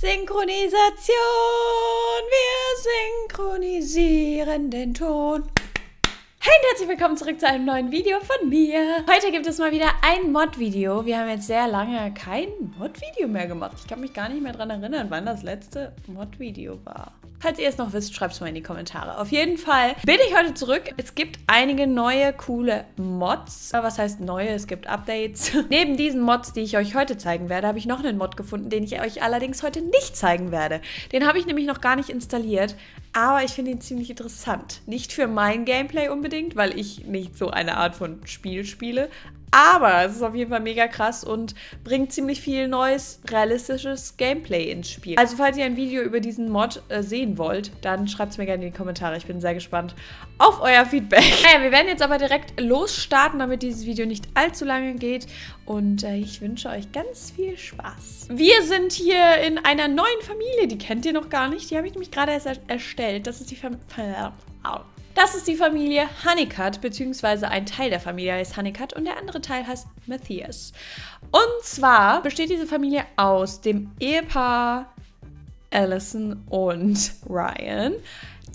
Synchronisation, wir synchronisieren den Ton. Hey und herzlich willkommen zurück zu einem neuen Video von mir. Heute gibt es mal wieder ein Mod-Video. Wir haben jetzt sehr lange kein Mod-Video mehr gemacht. Ich kann mich gar nicht mehr daran erinnern, wann das letzte Mod-Video war. Falls ihr es noch wisst, schreibt es mal in die Kommentare. Auf jeden Fall bin ich heute zurück. Es gibt einige neue, coole Mods. Was heißt neue? Es gibt Updates. Neben diesen Mods, die ich euch heute zeigen werde, habe ich noch einen Mod gefunden, den ich euch allerdings heute nicht zeigen werde. Den habe ich nämlich noch gar nicht installiert, aber ich finde ihn ziemlich interessant. Nicht für mein Gameplay unbedingt, weil ich nicht so eine Art von Spiel spiele, aber es ist auf jeden Fall mega krass und bringt ziemlich viel neues, realistisches Gameplay ins Spiel. Also falls ihr ein Video über diesen Mod äh, sehen wollt, dann schreibt es mir gerne in die Kommentare. Ich bin sehr gespannt auf euer Feedback. Naja, wir werden jetzt aber direkt losstarten, damit dieses Video nicht allzu lange geht. Und äh, ich wünsche euch ganz viel Spaß. Wir sind hier in einer neuen Familie. Die kennt ihr noch gar nicht. Die habe ich nämlich gerade erst erstellt. Das ist die Familie... Das ist die Familie Honeycutt, beziehungsweise ein Teil der Familie heißt Honeycutt und der andere Teil heißt Matthias. Und zwar besteht diese Familie aus dem Ehepaar Allison und Ryan.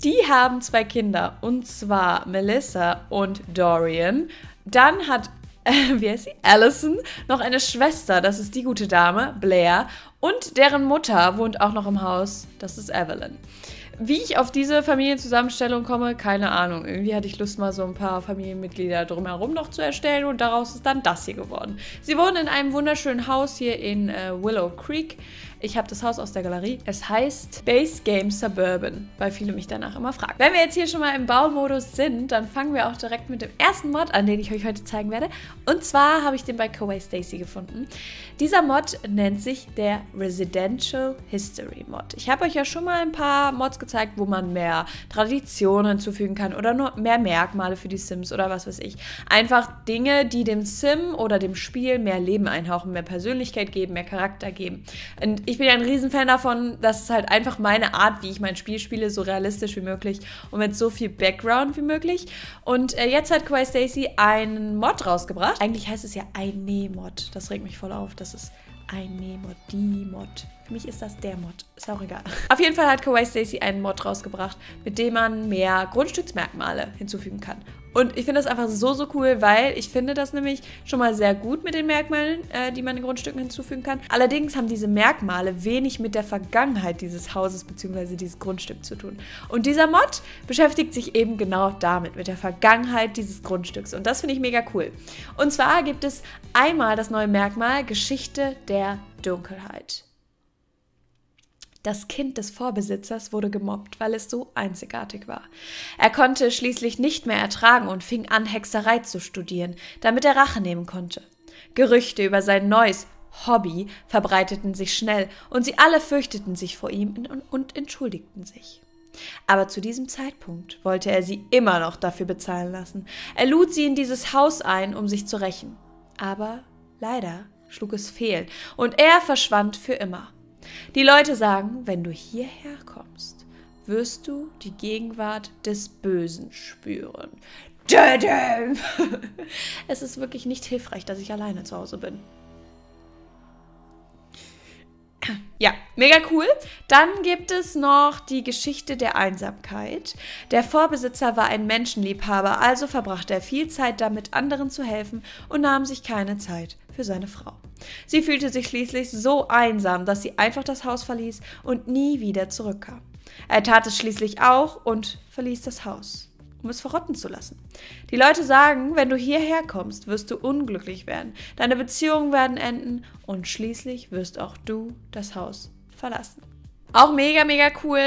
Die haben zwei Kinder, und zwar Melissa und Dorian. Dann hat, äh, wie heißt sie? Allison noch eine Schwester, das ist die gute Dame, Blair. Und deren Mutter wohnt auch noch im Haus, das ist Evelyn. Wie ich auf diese Familienzusammenstellung komme, keine Ahnung. Irgendwie hatte ich Lust, mal so ein paar Familienmitglieder drumherum noch zu erstellen und daraus ist dann das hier geworden. Sie wohnen in einem wunderschönen Haus hier in äh, Willow Creek. Ich habe das Haus aus der Galerie. Es heißt Base Game Suburban, weil viele mich danach immer fragen. Wenn wir jetzt hier schon mal im Baumodus sind, dann fangen wir auch direkt mit dem ersten Mod an, den ich euch heute zeigen werde. Und zwar habe ich den bei Kawaii Stacy gefunden. Dieser Mod nennt sich der Residential History Mod. Ich habe euch ja schon mal ein paar Mods gezeigt, wo man mehr Traditionen hinzufügen kann oder nur mehr Merkmale für die Sims oder was weiß ich. Einfach Dinge, die dem Sim oder dem Spiel mehr Leben einhauchen, mehr Persönlichkeit geben, mehr Charakter geben. Und ich ich bin ja ein Riesenfan davon, dass es halt einfach meine Art, wie ich mein Spiel spiele, so realistisch wie möglich und mit so viel Background wie möglich. Und äh, jetzt hat Kawaii Stacy einen Mod rausgebracht. Eigentlich heißt es ja ein Ne-Mod. Das regt mich voll auf. Das ist ein Ne-Mod, die Mod. Für mich ist das der Mod. Ist auch egal. Auf jeden Fall hat Kawaii Stacy einen Mod rausgebracht, mit dem man mehr Grundstücksmerkmale hinzufügen kann. Und ich finde das einfach so, so cool, weil ich finde das nämlich schon mal sehr gut mit den Merkmalen, äh, die man in Grundstücken hinzufügen kann. Allerdings haben diese Merkmale wenig mit der Vergangenheit dieses Hauses bzw. dieses Grundstücks zu tun. Und dieser Mod beschäftigt sich eben genau damit, mit der Vergangenheit dieses Grundstücks. Und das finde ich mega cool. Und zwar gibt es einmal das neue Merkmal Geschichte der Dunkelheit. Das Kind des Vorbesitzers wurde gemobbt, weil es so einzigartig war. Er konnte schließlich nicht mehr ertragen und fing an, Hexerei zu studieren, damit er Rache nehmen konnte. Gerüchte über sein neues Hobby verbreiteten sich schnell und sie alle fürchteten sich vor ihm und entschuldigten sich. Aber zu diesem Zeitpunkt wollte er sie immer noch dafür bezahlen lassen. Er lud sie in dieses Haus ein, um sich zu rächen. Aber leider schlug es fehl und er verschwand für immer. Die Leute sagen, wenn du hierher kommst, wirst du die Gegenwart des Bösen spüren. Es ist wirklich nicht hilfreich, dass ich alleine zu Hause bin. Ja, mega cool. Dann gibt es noch die Geschichte der Einsamkeit. Der Vorbesitzer war ein Menschenliebhaber, also verbrachte er viel Zeit damit, anderen zu helfen und nahm sich keine Zeit für seine Frau. Sie fühlte sich schließlich so einsam, dass sie einfach das Haus verließ und nie wieder zurückkam. Er tat es schließlich auch und verließ das Haus um es verrotten zu lassen. Die Leute sagen, wenn du hierher kommst, wirst du unglücklich werden, deine Beziehungen werden enden und schließlich wirst auch du das Haus verlassen. Auch mega, mega cool.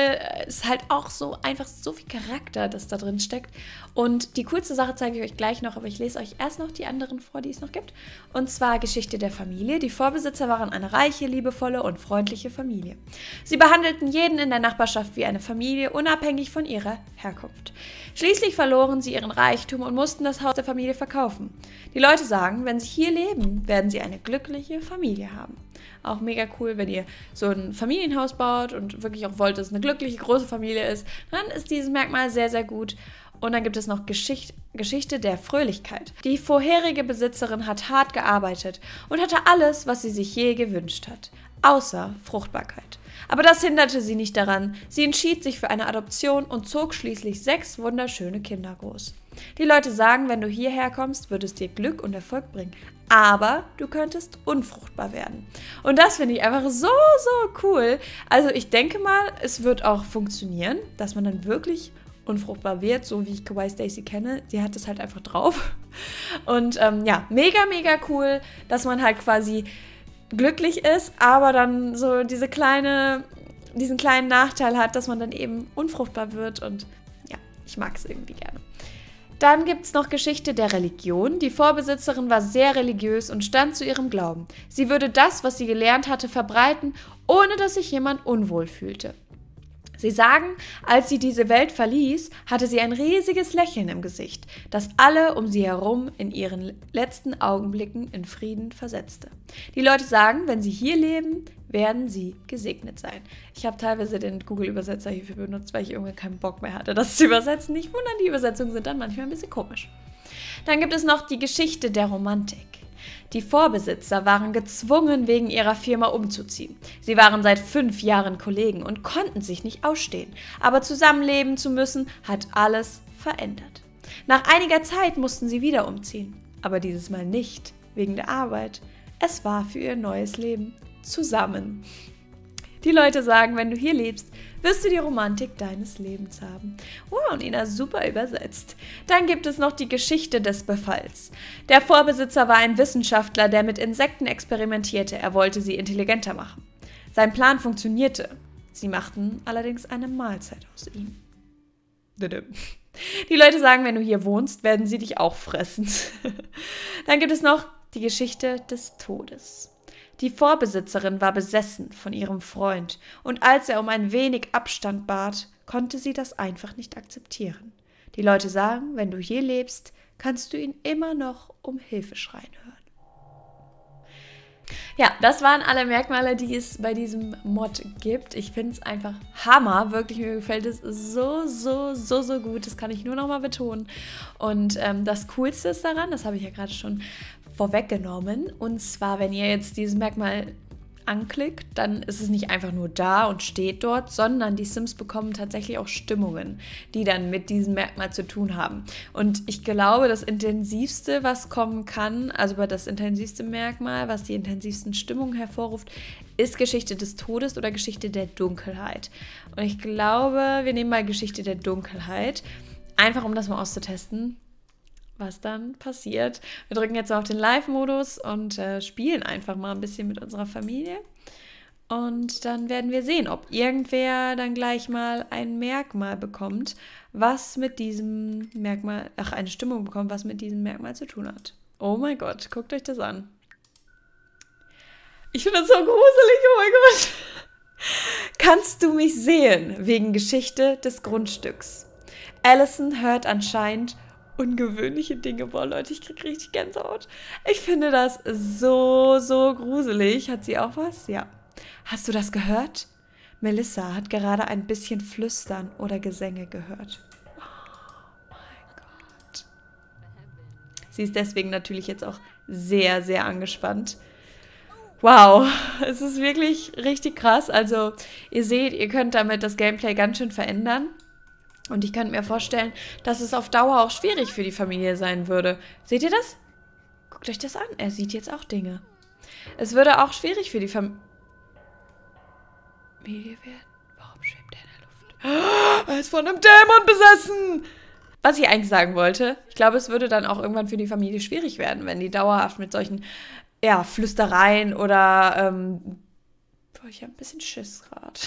Ist halt auch so einfach so viel Charakter, das da drin steckt. Und die coolste Sache zeige ich euch gleich noch, aber ich lese euch erst noch die anderen vor, die es noch gibt. Und zwar Geschichte der Familie. Die Vorbesitzer waren eine reiche, liebevolle und freundliche Familie. Sie behandelten jeden in der Nachbarschaft wie eine Familie, unabhängig von ihrer Herkunft. Schließlich verloren sie ihren Reichtum und mussten das Haus der Familie verkaufen. Die Leute sagen, wenn sie hier leben, werden sie eine glückliche Familie haben. Auch mega cool, wenn ihr so ein Familienhaus baut und wirklich auch wollt, dass es eine glückliche, große Familie ist, dann ist dieses Merkmal sehr, sehr gut. Und dann gibt es noch Geschicht Geschichte der Fröhlichkeit. Die vorherige Besitzerin hat hart gearbeitet und hatte alles, was sie sich je gewünscht hat, außer Fruchtbarkeit. Aber das hinderte sie nicht daran. Sie entschied sich für eine Adoption und zog schließlich sechs wunderschöne Kinder groß. Die Leute sagen, wenn du hierher kommst, wird es dir Glück und Erfolg bringen. Aber du könntest unfruchtbar werden. Und das finde ich einfach so, so cool. Also ich denke mal, es wird auch funktionieren, dass man dann wirklich unfruchtbar wird, so wie ich Kawaii Stacy kenne. Sie hat es halt einfach drauf. Und ähm, ja, mega, mega cool, dass man halt quasi glücklich ist, aber dann so diese kleine, diesen kleinen Nachteil hat, dass man dann eben unfruchtbar wird. Und ja, ich mag es irgendwie gerne. Dann gibt es noch Geschichte der Religion. Die Vorbesitzerin war sehr religiös und stand zu ihrem Glauben. Sie würde das, was sie gelernt hatte, verbreiten, ohne dass sich jemand unwohl fühlte. Sie sagen, als sie diese Welt verließ, hatte sie ein riesiges Lächeln im Gesicht, das alle um sie herum in ihren letzten Augenblicken in Frieden versetzte. Die Leute sagen, wenn sie hier leben, werden sie gesegnet sein. Ich habe teilweise den Google-Übersetzer hierfür benutzt, weil ich irgendwie keinen Bock mehr hatte, das zu übersetzen. Nicht wundern, die Übersetzungen sind dann manchmal ein bisschen komisch. Dann gibt es noch die Geschichte der Romantik. Die Vorbesitzer waren gezwungen, wegen ihrer Firma umzuziehen. Sie waren seit fünf Jahren Kollegen und konnten sich nicht ausstehen. Aber zusammenleben zu müssen, hat alles verändert. Nach einiger Zeit mussten sie wieder umziehen. Aber dieses Mal nicht wegen der Arbeit. Es war für ihr neues Leben zusammen. Die Leute sagen, wenn du hier lebst, wirst du die Romantik deines Lebens haben. Wow, Nina, super übersetzt. Dann gibt es noch die Geschichte des Befalls. Der Vorbesitzer war ein Wissenschaftler, der mit Insekten experimentierte. Er wollte sie intelligenter machen. Sein Plan funktionierte. Sie machten allerdings eine Mahlzeit aus ihm. Die Leute sagen, wenn du hier wohnst, werden sie dich auch fressen. Dann gibt es noch die Geschichte des Todes. Die Vorbesitzerin war besessen von ihrem Freund, und als er um ein wenig Abstand bat, konnte sie das einfach nicht akzeptieren. Die Leute sagen, wenn du hier lebst, kannst du ihn immer noch um Hilfe schreien hören. Ja, das waren alle Merkmale, die es bei diesem Mod gibt. Ich finde es einfach Hammer. Wirklich, mir gefällt es so, so, so, so gut. Das kann ich nur noch mal betonen. Und ähm, das Coolste ist daran, das habe ich ja gerade schon vorweggenommen. Und zwar, wenn ihr jetzt dieses Merkmal anklickt, dann ist es nicht einfach nur da und steht dort, sondern die Sims bekommen tatsächlich auch Stimmungen, die dann mit diesem Merkmal zu tun haben. Und ich glaube, das intensivste, was kommen kann, also das intensivste Merkmal, was die intensivsten Stimmungen hervorruft, ist Geschichte des Todes oder Geschichte der Dunkelheit. Und ich glaube, wir nehmen mal Geschichte der Dunkelheit, einfach um das mal auszutesten was dann passiert. Wir drücken jetzt auf den Live-Modus und äh, spielen einfach mal ein bisschen mit unserer Familie. Und dann werden wir sehen, ob irgendwer dann gleich mal ein Merkmal bekommt, was mit diesem Merkmal, ach, eine Stimmung bekommt, was mit diesem Merkmal zu tun hat. Oh mein Gott, guckt euch das an. Ich finde das so gruselig, oh mein Gott. Kannst du mich sehen wegen Geschichte des Grundstücks? Allison hört anscheinend ungewöhnliche Dinge. Boah, Leute, ich krieg richtig Gänsehaut. Ich finde das so, so gruselig. Hat sie auch was? Ja. Hast du das gehört? Melissa hat gerade ein bisschen Flüstern oder Gesänge gehört. Oh mein Gott. Sie ist deswegen natürlich jetzt auch sehr, sehr angespannt. Wow, es ist wirklich richtig krass. Also ihr seht, ihr könnt damit das Gameplay ganz schön verändern. Und ich könnte mir vorstellen, dass es auf Dauer auch schwierig für die Familie sein würde. Seht ihr das? Guckt euch das an. Er sieht jetzt auch Dinge. Es würde auch schwierig für die Familie werden. Warum schwebt er in der Luft? Er ist von einem Dämon besessen! Was ich eigentlich sagen wollte, ich glaube, es würde dann auch irgendwann für die Familie schwierig werden, wenn die dauerhaft mit solchen ja, Flüstereien oder ähm, boah, ich habe ein bisschen Schiss gerade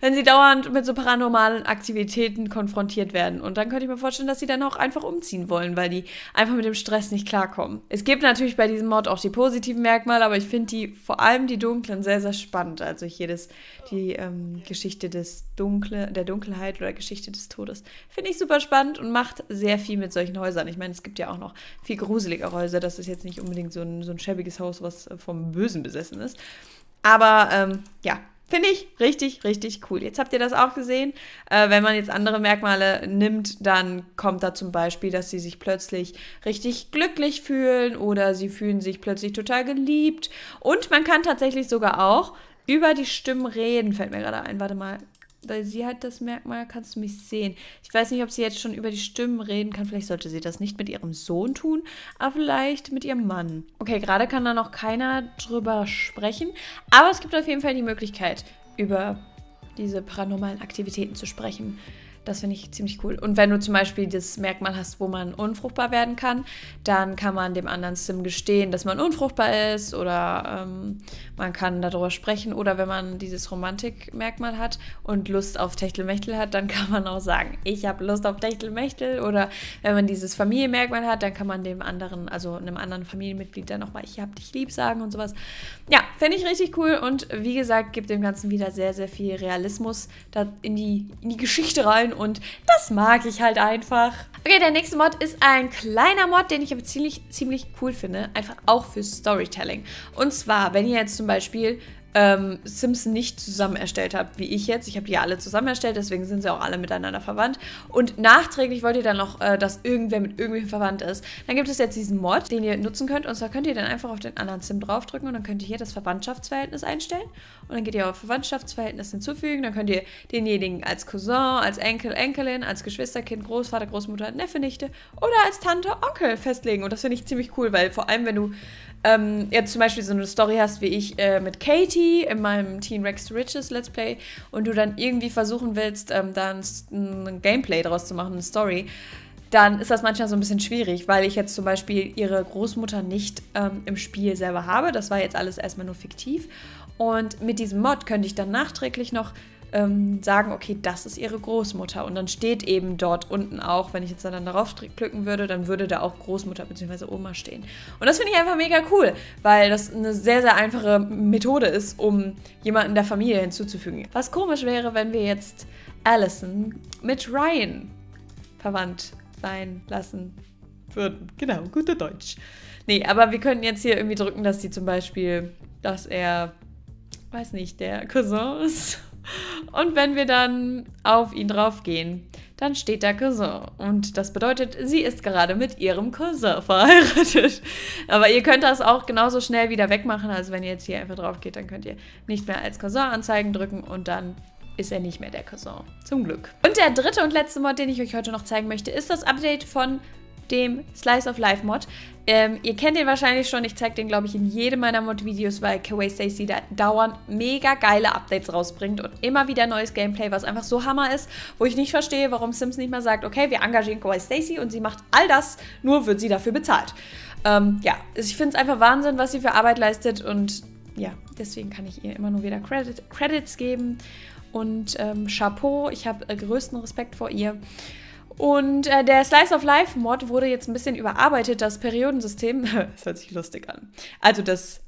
wenn sie dauernd mit so paranormalen Aktivitäten konfrontiert werden. Und dann könnte ich mir vorstellen, dass sie dann auch einfach umziehen wollen, weil die einfach mit dem Stress nicht klarkommen. Es gibt natürlich bei diesem Mod auch die positiven Merkmale, aber ich finde die, vor allem die dunklen, sehr, sehr spannend. Also hier das, die ähm, Geschichte des Dunkle, der Dunkelheit oder Geschichte des Todes. Finde ich super spannend und macht sehr viel mit solchen Häusern. Ich meine, es gibt ja auch noch viel gruseligere Häuser. Das ist jetzt nicht unbedingt so ein, so ein schäbiges Haus, was vom Bösen besessen ist. Aber ähm, ja, Finde ich richtig, richtig cool. Jetzt habt ihr das auch gesehen. Äh, wenn man jetzt andere Merkmale nimmt, dann kommt da zum Beispiel, dass sie sich plötzlich richtig glücklich fühlen oder sie fühlen sich plötzlich total geliebt. Und man kann tatsächlich sogar auch über die Stimmen reden, fällt mir gerade ein. Warte mal. Weil sie hat das Merkmal, kannst du mich sehen. Ich weiß nicht, ob sie jetzt schon über die Stimmen reden kann. Vielleicht sollte sie das nicht mit ihrem Sohn tun, aber vielleicht mit ihrem Mann. Okay, gerade kann da noch keiner drüber sprechen. Aber es gibt auf jeden Fall die Möglichkeit, über diese paranormalen Aktivitäten zu sprechen. Das finde ich ziemlich cool. Und wenn du zum Beispiel das Merkmal hast, wo man unfruchtbar werden kann, dann kann man dem anderen Sim gestehen, dass man unfruchtbar ist oder ähm, man kann darüber sprechen. Oder wenn man dieses Romantikmerkmal hat und Lust auf Techtelmechtel hat, dann kann man auch sagen, ich habe Lust auf Techtelmechtel. Oder wenn man dieses Familienmerkmal hat, dann kann man dem anderen, also einem anderen Familienmitglied dann nochmal, ich hab dich lieb sagen und sowas. Ja, finde ich richtig cool. Und wie gesagt, gibt dem Ganzen wieder sehr, sehr viel Realismus da in die, in die Geschichte rein und das mag ich halt einfach. Okay, der nächste Mod ist ein kleiner Mod, den ich aber ziemlich, ziemlich cool finde. Einfach auch für Storytelling. Und zwar, wenn ihr jetzt zum Beispiel ähm, Sims nicht zusammen erstellt habt, wie ich jetzt. Ich habe die ja alle zusammen erstellt, deswegen sind sie auch alle miteinander verwandt. Und nachträglich wollt ihr dann noch, äh, dass irgendwer mit irgendwem verwandt ist. Dann gibt es jetzt diesen Mod, den ihr nutzen könnt. Und zwar könnt ihr dann einfach auf den anderen Sim draufdrücken und dann könnt ihr hier das Verwandtschaftsverhältnis einstellen. Und dann geht ihr auf Verwandtschaftsverhältnis hinzufügen. Dann könnt ihr denjenigen als Cousin, als Enkel, Enkelin, als Geschwisterkind, Großvater, Großmutter, Neffe, Nichte oder als Tante, Onkel festlegen. Und das finde ich ziemlich cool, weil vor allem, wenn du ähm, jetzt zum Beispiel so eine Story hast wie ich äh, mit Katie in meinem Teen Rex Riches Let's Play und du dann irgendwie versuchen willst, ähm, da ein, Gameplay draus zu machen, eine Story, dann ist das manchmal so ein bisschen schwierig, weil ich jetzt zum Beispiel ihre Großmutter nicht ähm, im Spiel selber habe. Das war jetzt alles erstmal nur fiktiv. Und mit diesem Mod könnte ich dann nachträglich noch ähm, sagen, okay, das ist ihre Großmutter. Und dann steht eben dort unten auch, wenn ich jetzt dann darauf klicken würde, dann würde da auch Großmutter bzw. Oma stehen. Und das finde ich einfach mega cool, weil das eine sehr, sehr einfache Methode ist, um jemanden der Familie hinzuzufügen. Was komisch wäre, wenn wir jetzt Allison mit Ryan verwandt sein lassen würden. Genau, gute Deutsch. Nee, aber wir könnten jetzt hier irgendwie drücken, dass sie zum Beispiel, dass er, weiß nicht, der Cousin ist und wenn wir dann auf ihn draufgehen, dann steht da Cousin. Und das bedeutet, sie ist gerade mit ihrem Cousin verheiratet. Aber ihr könnt das auch genauso schnell wieder wegmachen. Also wenn ihr jetzt hier einfach drauf geht, dann könnt ihr nicht mehr als Cousin anzeigen drücken und dann ist er nicht mehr der Cousin. Zum Glück. Und der dritte und letzte Mod, den ich euch heute noch zeigen möchte, ist das Update von dem Slice of Life Mod. Ähm, ihr kennt den wahrscheinlich schon. Ich zeige den, glaube ich, in jedem meiner Mod-Videos, weil Kawaii Stacy da dauernd mega geile Updates rausbringt und immer wieder neues Gameplay, was einfach so Hammer ist, wo ich nicht verstehe, warum Sims nicht mal sagt, okay, wir engagieren Kawaii Stacy und sie macht all das, nur wird sie dafür bezahlt. Ähm, ja, ich finde es einfach Wahnsinn, was sie für Arbeit leistet und ja, deswegen kann ich ihr immer nur wieder Credit, Credits geben und ähm, Chapeau, ich habe äh, größten Respekt vor ihr. Und äh, der Slice of Life Mod wurde jetzt ein bisschen überarbeitet, das Periodensystem. das hört sich lustig an. Also das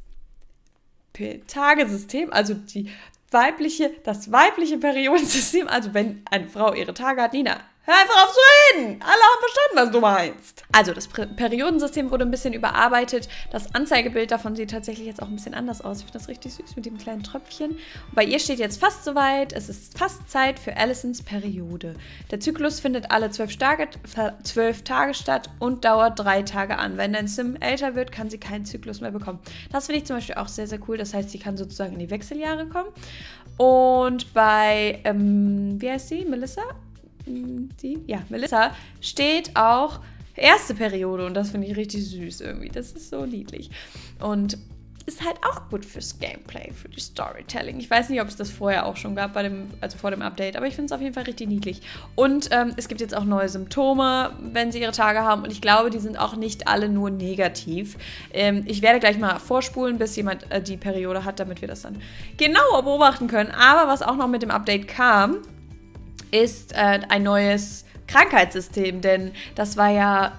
Tagesystem, also die weibliche, das weibliche Periodensystem, also wenn eine Frau ihre Tage hat, Nina, Hör einfach auf zu reden! Alle haben verstanden, was du meinst. Also, das Periodensystem wurde ein bisschen überarbeitet. Das Anzeigebild davon sieht tatsächlich jetzt auch ein bisschen anders aus. Ich finde das richtig süß mit dem kleinen Tröpfchen. Und bei ihr steht jetzt fast soweit. Es ist fast Zeit für Allisons Periode. Der Zyklus findet alle zwölf Tage, zwölf Tage statt und dauert drei Tage an. Wenn dein Sim älter wird, kann sie keinen Zyklus mehr bekommen. Das finde ich zum Beispiel auch sehr, sehr cool. Das heißt, sie kann sozusagen in die Wechseljahre kommen. Und bei, ähm, wie heißt sie? Melissa? Die, ja, Melissa, steht auch erste Periode und das finde ich richtig süß irgendwie. Das ist so niedlich. Und ist halt auch gut fürs Gameplay, für die Storytelling. Ich weiß nicht, ob es das vorher auch schon gab, bei dem, also vor dem Update, aber ich finde es auf jeden Fall richtig niedlich. Und ähm, es gibt jetzt auch neue Symptome, wenn sie ihre Tage haben. Und ich glaube, die sind auch nicht alle nur negativ. Ähm, ich werde gleich mal vorspulen, bis jemand äh, die Periode hat, damit wir das dann genauer beobachten können. Aber was auch noch mit dem Update kam, ist äh, ein neues Krankheitssystem, denn das war ja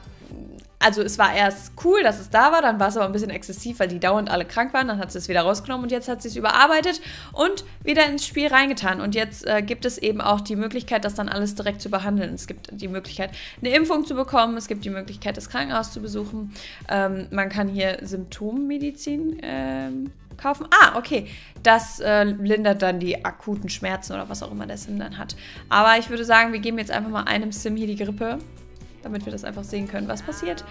also es war erst cool, dass es da war, dann war es aber ein bisschen exzessiv, weil die dauernd alle krank waren. Dann hat sie es wieder rausgenommen und jetzt hat sie es überarbeitet und wieder ins Spiel reingetan. Und jetzt äh, gibt es eben auch die Möglichkeit, das dann alles direkt zu behandeln. Es gibt die Möglichkeit, eine Impfung zu bekommen. Es gibt die Möglichkeit, das Krankenhaus zu besuchen. Ähm, man kann hier Symptommedizin ähm, kaufen. Ah, okay. Das äh, lindert dann die akuten Schmerzen oder was auch immer der Sim dann hat. Aber ich würde sagen, wir geben jetzt einfach mal einem Sim hier die Grippe. damit wir das einfach sehen können, was passiert.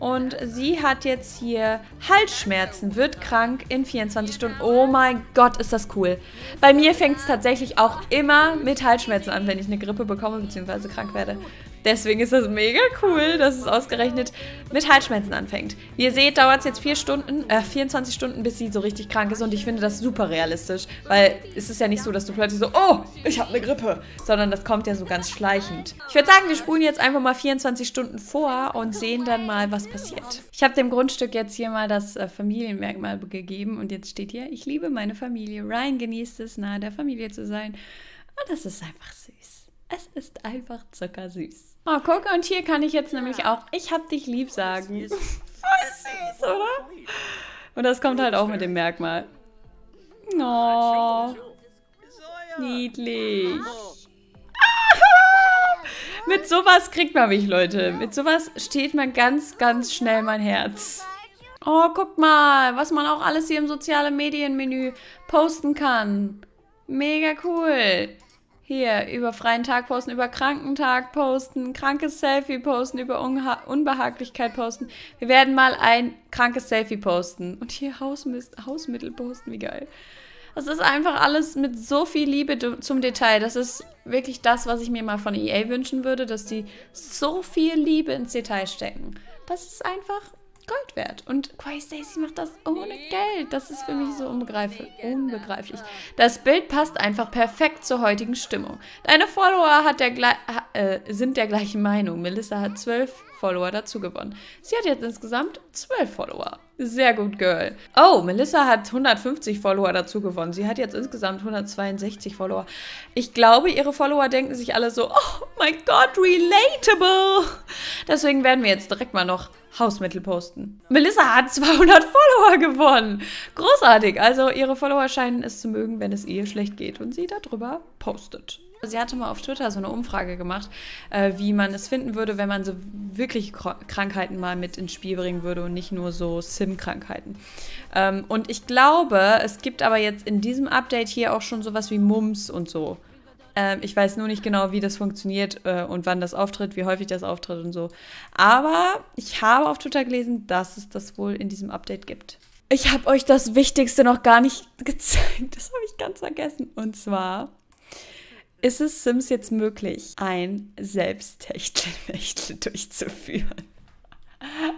Und sie hat jetzt hier Halsschmerzen, wird krank in 24 Stunden. Oh mein Gott, ist das cool. Bei mir fängt es tatsächlich auch immer mit Halsschmerzen an, wenn ich eine Grippe bekomme bzw. krank werde. Deswegen ist das mega cool, dass es ausgerechnet mit Halsschmerzen anfängt. Wie ihr seht, dauert es jetzt vier Stunden, äh, 24 Stunden, bis sie so richtig krank ist. Und ich finde das super realistisch, weil es ist ja nicht so, dass du plötzlich so, oh, ich habe eine Grippe, sondern das kommt ja so ganz schleichend. Ich würde sagen, wir spulen jetzt einfach mal 24 Stunden vor und sehen dann mal, was passiert. Ich habe dem Grundstück jetzt hier mal das äh, Familienmerkmal gegeben und jetzt steht hier, ich liebe meine Familie. Ryan genießt es, nahe der Familie zu sein. Und das ist einfach süß. Es ist einfach zuckersüß. Oh, guck, und hier kann ich jetzt nämlich auch Ich hab dich lieb sagen. Voll süß, oder? Und das kommt halt auch mit dem Merkmal. Oh, niedlich. Mit sowas kriegt man mich, Leute. Mit sowas steht man ganz, ganz schnell mein Herz. Oh, guck mal, was man auch alles hier im sozialen Medienmenü posten kann. Mega cool. Hier, über freien Tag posten, über Krankentag posten, krankes Selfie posten, über Unha Unbehaglichkeit posten. Wir werden mal ein krankes Selfie posten. Und hier Hausmist Hausmittel posten, wie geil. Das ist einfach alles mit so viel Liebe zum Detail. Das ist wirklich das, was ich mir mal von EA wünschen würde, dass die so viel Liebe ins Detail stecken. Das ist einfach Gold wert. Und Quay Stacy macht das ohne Geld. Das ist für mich so unbegreiflich. unbegreiflich. Das Bild passt einfach perfekt zur heutigen Stimmung. Deine Follower hat der äh, sind der gleichen Meinung. Melissa hat zwölf Follower dazu gewonnen. Sie hat jetzt insgesamt zwölf Follower. Sehr gut, Girl. Oh, Melissa hat 150 Follower dazu gewonnen. Sie hat jetzt insgesamt 162 Follower. Ich glaube, ihre Follower denken sich alle so, oh mein Gott, relatable. Deswegen werden wir jetzt direkt mal noch Hausmittel posten. Melissa hat 200 Follower gewonnen. Großartig. Also ihre Follower scheinen es zu mögen, wenn es ihr schlecht geht und sie darüber postet. Sie hatte mal auf Twitter so eine Umfrage gemacht, äh, wie man es finden würde, wenn man so wirklich Krankheiten mal mit ins Spiel bringen würde und nicht nur so Sim-Krankheiten. Ähm, und ich glaube, es gibt aber jetzt in diesem Update hier auch schon sowas wie Mumps und so. Ähm, ich weiß nur nicht genau, wie das funktioniert äh, und wann das auftritt, wie häufig das auftritt und so. Aber ich habe auf Twitter gelesen, dass es das wohl in diesem Update gibt. Ich habe euch das Wichtigste noch gar nicht gezeigt. Das habe ich ganz vergessen. Und zwar ist es Sims jetzt möglich, ein Selbsttechtel durchzuführen.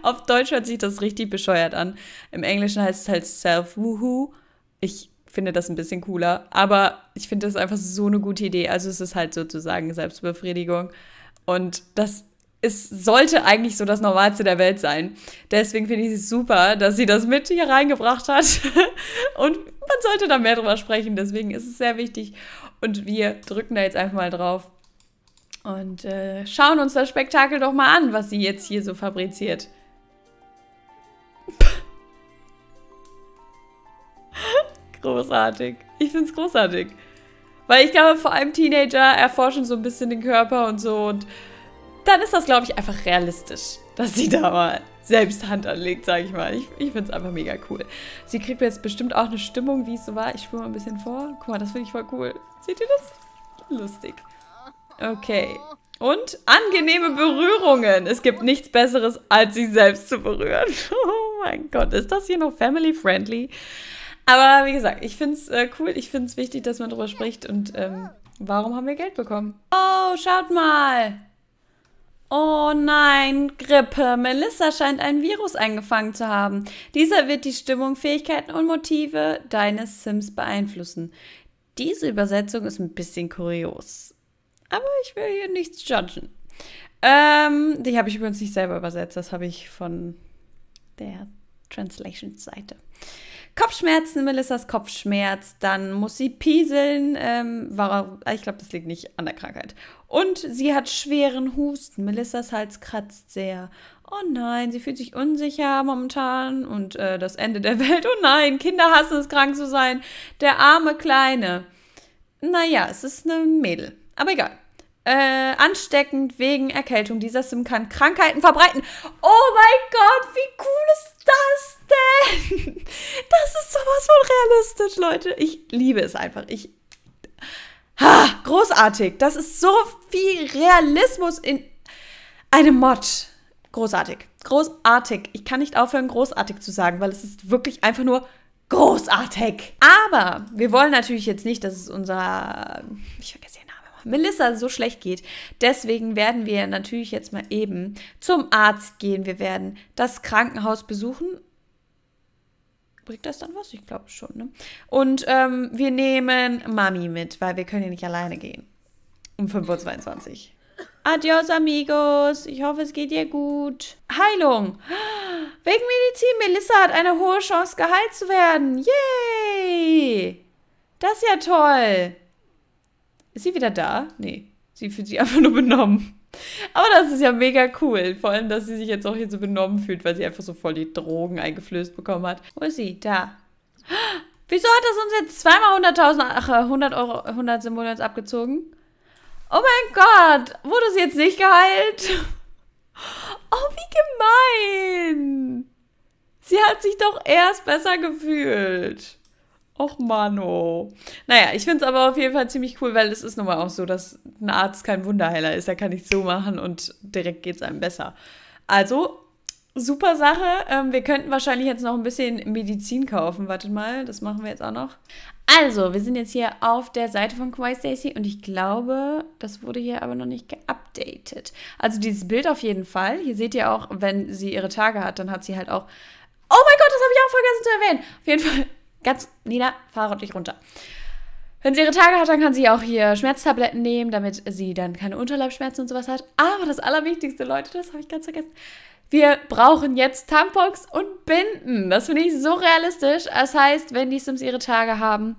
Auf Deutsch hört sich das richtig bescheuert an. Im Englischen heißt es halt Self-Woohoo. Ich finde das ein bisschen cooler. Aber ich finde das einfach so eine gute Idee. Also es ist halt sozusagen Selbstbefriedigung. Und das ist, sollte eigentlich so das Normalste der Welt sein. Deswegen finde ich es super, dass sie das mit hier reingebracht hat. Und man sollte da mehr drüber sprechen. Deswegen ist es sehr wichtig. Und wir drücken da jetzt einfach mal drauf. Und äh, schauen uns das Spektakel doch mal an, was sie jetzt hier so fabriziert. großartig. Ich finde es großartig. Weil ich glaube, vor allem Teenager erforschen so ein bisschen den Körper und so. Und dann ist das, glaube ich, einfach realistisch, dass sie da mal selbst Hand anlegt, sage ich mal. Ich, ich finde es einfach mega cool. Sie kriegt jetzt bestimmt auch eine Stimmung, wie es so war. Ich spüre mal ein bisschen vor. Guck mal, das finde ich voll cool. Seht ihr das? Lustig. Okay. Und angenehme Berührungen. Es gibt nichts Besseres, als sich selbst zu berühren. Oh mein Gott, ist das hier noch family-friendly? Aber wie gesagt, ich finde es äh, cool, ich finde es wichtig, dass man darüber spricht. Und ähm, warum haben wir Geld bekommen? Oh, schaut mal. Oh nein, Grippe. Melissa scheint ein Virus eingefangen zu haben. Dieser wird die Stimmung, Fähigkeiten und Motive deines Sims beeinflussen. Diese Übersetzung ist ein bisschen kurios. Aber ich will hier nichts judgen. Ähm, die habe ich übrigens nicht selber übersetzt. Das habe ich von der Translation-Seite. Kopfschmerzen, Melissas Kopfschmerz, dann muss sie pieseln, ähm, war, ich glaube, das liegt nicht an der Krankheit. Und sie hat schweren Husten, Melissas Hals kratzt sehr. Oh nein, sie fühlt sich unsicher momentan und äh, das Ende der Welt. Oh nein, Kinder hassen es, krank zu sein. Der arme Kleine. Naja, es ist eine Mädel. Aber egal. Äh, ansteckend wegen Erkältung. Dieser Sim kann Krankheiten verbreiten. Oh mein Gott, wie cool ist das denn? Das ist sowas von realistisch, Leute. Ich liebe es einfach. Ich. Ha, großartig. Das ist so viel Realismus in. eine Mod. Großartig. Großartig. Ich kann nicht aufhören, großartig zu sagen, weil es ist wirklich einfach nur großartig. Aber wir wollen natürlich jetzt nicht, dass es unser, ich vergesse Namen, Melissa so schlecht geht. Deswegen werden wir natürlich jetzt mal eben zum Arzt gehen. Wir werden das Krankenhaus besuchen. Bringt das dann was? Ich glaube schon. Ne? Und ähm, wir nehmen Mami mit, weil wir können ja nicht alleine gehen. Um 5.22 Uhr. Adios, amigos. Ich hoffe, es geht dir gut. Heilung. Wegen Medizin. Melissa hat eine hohe Chance, geheilt zu werden. Yay! Das ist ja toll. Ist sie wieder da? Nee. Sie fühlt sich einfach nur benommen. Aber das ist ja mega cool. Vor allem, dass sie sich jetzt auch hier so benommen fühlt, weil sie einfach so voll die Drogen eingeflößt bekommen hat. Wo ist sie? Da. Wieso hat das uns jetzt zweimal 100.000, ach, 100 Euro, 100 Simoleons abgezogen? Oh mein Gott, wurde sie jetzt nicht geheilt? Oh, wie gemein. Sie hat sich doch erst besser gefühlt. Och, Mano. Naja, ich finde es aber auf jeden Fall ziemlich cool, weil es ist nun mal auch so, dass ein Arzt kein Wunderheiler ist. Er kann nicht so machen und direkt geht es einem besser. Also, super Sache. Ähm, wir könnten wahrscheinlich jetzt noch ein bisschen Medizin kaufen. Wartet mal, das machen wir jetzt auch noch. Also, wir sind jetzt hier auf der Seite von Kawaii Stacy und ich glaube, das wurde hier aber noch nicht geupdatet. Also dieses Bild auf jeden Fall. Hier seht ihr auch, wenn sie ihre Tage hat, dann hat sie halt auch. Oh mein Gott, das habe ich auch vergessen zu erwähnen. Auf jeden Fall, ganz, Nina, Fahrrad dich runter. Wenn sie ihre Tage hat, dann kann sie auch hier Schmerztabletten nehmen, damit sie dann keine Unterleibschmerzen und sowas hat. Aber das Allerwichtigste, Leute, das habe ich ganz vergessen. Wir brauchen jetzt Tampons und Binden. Das finde ich so realistisch. Das heißt, wenn die Sims ihre Tage haben,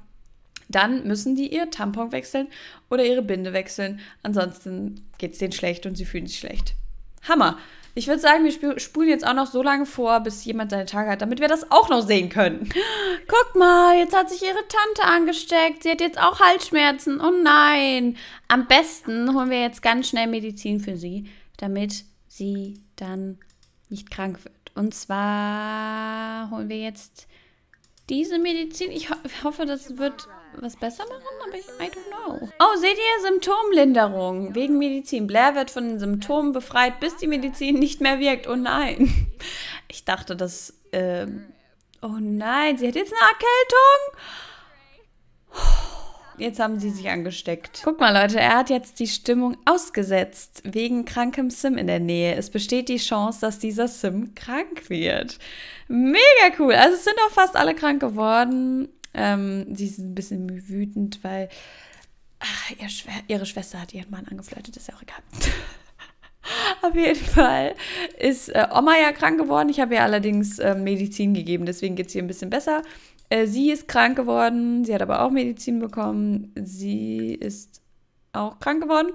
dann müssen die ihr Tampon wechseln oder ihre Binde wechseln. Ansonsten geht es denen schlecht und sie fühlen sich schlecht. Hammer. Ich würde sagen, wir spulen jetzt auch noch so lange vor, bis jemand seine Tage hat, damit wir das auch noch sehen können. Guck mal, jetzt hat sich ihre Tante angesteckt. Sie hat jetzt auch Halsschmerzen. Oh nein. Am besten holen wir jetzt ganz schnell Medizin für sie, damit sie dann nicht krank wird. Und zwar holen wir jetzt diese Medizin. Ich ho hoffe, das wird was besser machen, aber ich, I don't know. Oh, seht ihr? Symptomlinderung wegen Medizin. Blair wird von den Symptomen befreit, bis die Medizin nicht mehr wirkt. Oh nein. Ich dachte, dass, ähm, oh nein, sie hat jetzt eine Erkältung. Jetzt haben sie sich angesteckt. Guck mal, Leute, er hat jetzt die Stimmung ausgesetzt wegen krankem Sim in der Nähe. Es besteht die Chance, dass dieser Sim krank wird. Mega cool. Also es sind auch fast alle krank geworden. Ähm, sie ist ein bisschen wütend, weil ach, ihr Schw ihre Schwester hat ihren Mann angeflirtet. Ist ja auch egal. Auf jeden Fall ist äh, Oma ja krank geworden. Ich habe ihr allerdings äh, Medizin gegeben, deswegen geht es ihr ein bisschen besser. Äh, sie ist krank geworden, sie hat aber auch Medizin bekommen. Sie ist auch krank geworden.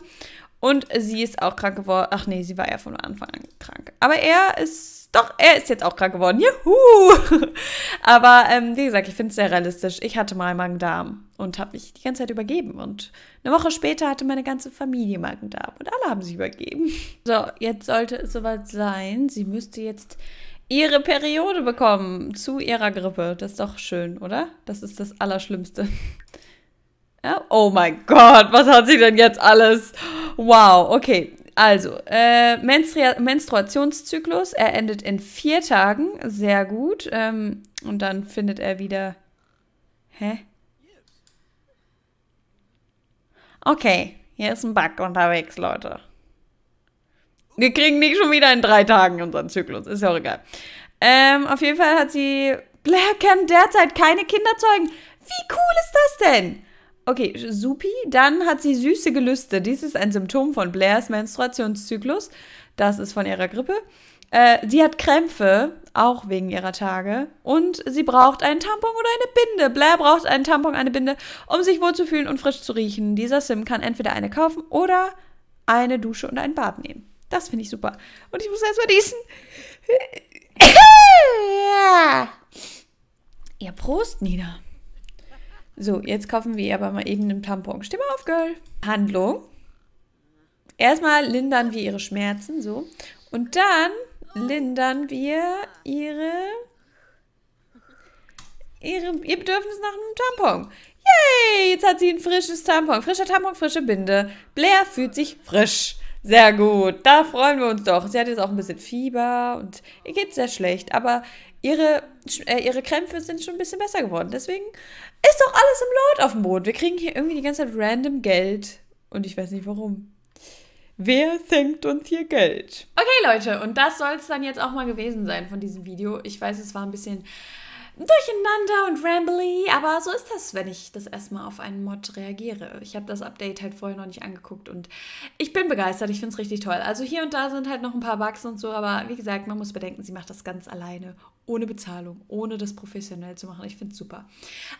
Und sie ist auch krank geworden. Ach nee, sie war ja von Anfang an krank. Aber er ist, doch, er ist jetzt auch krank geworden. Juhu! Aber ähm, wie gesagt, ich finde es sehr realistisch. Ich hatte mal Magen-Darm und habe mich die ganze Zeit übergeben. Und eine Woche später hatte meine ganze Familie Magen-Darm. Und alle haben sich übergeben. So, jetzt sollte es soweit sein. Sie müsste jetzt ihre Periode bekommen zu ihrer Grippe. Das ist doch schön, oder? Das ist das Allerschlimmste. Ja? Oh mein Gott, was hat sie denn jetzt alles? Wow, okay. Also, äh, Menstru Menstruationszyklus, er endet in vier Tagen. Sehr gut. Ähm, und dann findet er wieder. Hä? Okay, hier ist ein Bug unterwegs, Leute. Wir kriegen nicht schon wieder in drei Tagen unseren Zyklus. Ist ja auch egal. Ähm, auf jeden Fall hat sie. Blair kann derzeit keine Kinder zeugen. Wie cool ist das denn? Okay, supi. Dann hat sie süße Gelüste. Dies ist ein Symptom von Blairs Menstruationszyklus. Das ist von ihrer Grippe. Äh, sie hat Krämpfe, auch wegen ihrer Tage. Und sie braucht einen Tampon oder eine Binde. Blair braucht einen Tampon, eine Binde, um sich wohlzufühlen und frisch zu riechen. Dieser Sim kann entweder eine kaufen oder eine Dusche und ein Bad nehmen. Das finde ich super. Und ich muss erstmal diesen. ja, Prost, Nina. So, jetzt kaufen wir aber mal eben einen Tampon. Mal auf, Girl. Handlung. Erstmal lindern wir ihre Schmerzen, so. Und dann lindern wir ihre, ihre ihr Bedürfnis nach einem Tampon. Yay! Jetzt hat sie ein frisches Tampon. Frischer Tampon, frische Binde. Blair fühlt sich frisch. Sehr gut, da freuen wir uns doch. Sie hat jetzt auch ein bisschen Fieber und ihr geht sehr schlecht, aber ihre, äh, ihre Krämpfe sind schon ein bisschen besser geworden. Deswegen ist doch alles im Lot auf dem Boot. Wir kriegen hier irgendwie die ganze Zeit random Geld und ich weiß nicht warum. Wer senkt uns hier Geld? Okay, Leute, und das soll es dann jetzt auch mal gewesen sein von diesem Video. Ich weiß, es war ein bisschen durcheinander und rambly, aber so ist das, wenn ich das erstmal auf einen Mod reagiere. Ich habe das Update halt vorher noch nicht angeguckt und ich bin begeistert, ich finde es richtig toll. Also hier und da sind halt noch ein paar Bugs und so, aber wie gesagt, man muss bedenken, sie macht das ganz alleine, ohne Bezahlung, ohne das professionell zu machen. Ich finde es super.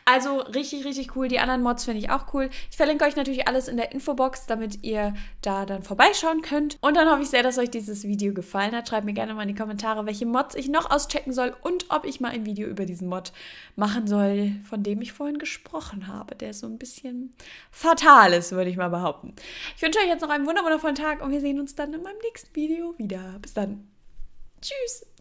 Also richtig, richtig cool. Die anderen Mods finde ich auch cool. Ich verlinke euch natürlich alles in der Infobox, damit ihr da dann vorbeischauen könnt. Und dann hoffe ich sehr, dass euch dieses Video gefallen hat. Schreibt mir gerne mal in die Kommentare, welche Mods ich noch auschecken soll und ob ich mal ein Video über diesen Mod machen soll, von dem ich vorhin gesprochen habe, der so ein bisschen fatal ist, würde ich mal behaupten. Ich wünsche euch jetzt noch einen wundervollen Tag und wir sehen uns dann in meinem nächsten Video wieder. Bis dann. Tschüss.